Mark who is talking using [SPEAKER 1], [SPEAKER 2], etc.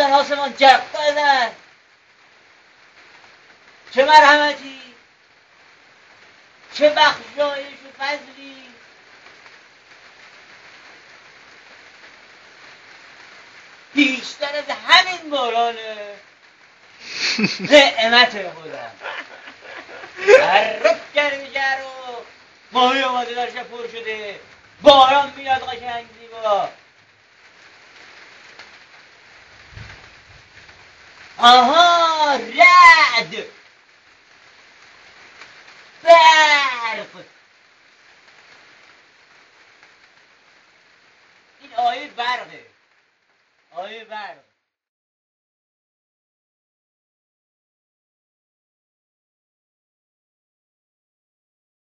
[SPEAKER 1] آسمان آسمان جب دادن چه مرحمتی؟ چه بخشایش و فضلی؟ بیشتر از همین بارانه. نعمت خودم. رب کرده شهر و ماهی آماده در پر شده. باران میاد قشنگ زیبا. آها رد برق این آیه برقه آیه برق